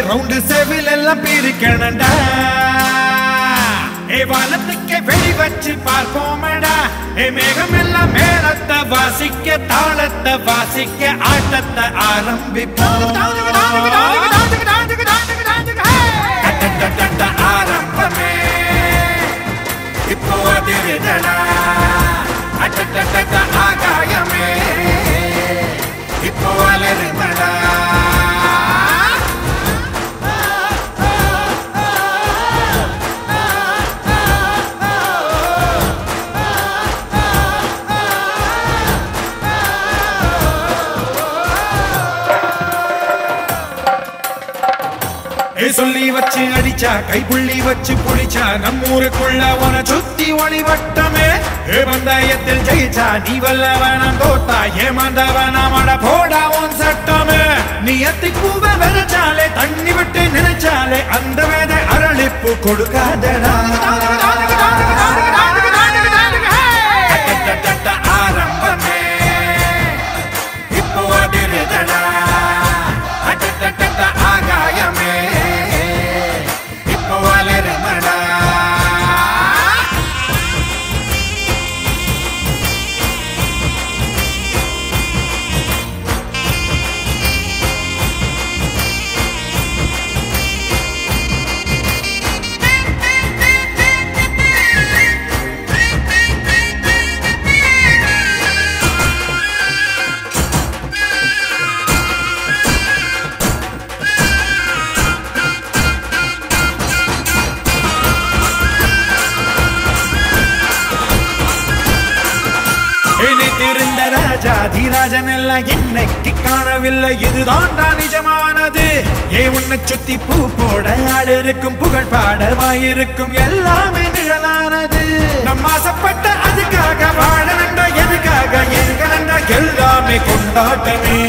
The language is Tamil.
ரவுண்டு செவில் எல்லாம் பிரிக்கணும்டா. ஏ வானத்துக்கு வெடி வச்சு பார்ப்போமடா. ஏ மேகம் எல்லாம் மேலத்தை வாசிக்க தாளத்தை வாசிக்க ஆட்டத்தை ஆரம்பிப்போம். சொல்லி வச்சு அடிச்சா கைப்புள்ளி வச்சு புடிச்சா நம்மூருக்குள்ள உன சுத்தி ஒளிவட்டமே. ஏ பந்தாயத்தில் ஜெயிச்சா நீ வல்லவனம் தோத்தா ஏமாந்தவனம் அட போடா உன் சட்டமே. நீ எத்தி பூவ வெறச்சாலே தண்ணி விட்டு நினைச்சாலே அந்த வேதை அரளிப்பு கொடு. இணைத்திருந்த ராஜாதிராஜன் எல்லாம் என்னைக்கு காணவில்லை? இதுதான் தான் நிஜமானது. ஏ உன்னை சுத்தி பூ போட ஆடு புகழ் பாட வாயிருக்கும் எல்லாமே நிழலானது. நம்ம ஆசைப்பட்ட அதுக்காக வாழனண்டா எதுக்காக எங்கனண்டா எல்லாமே கொண்டாட்டமே.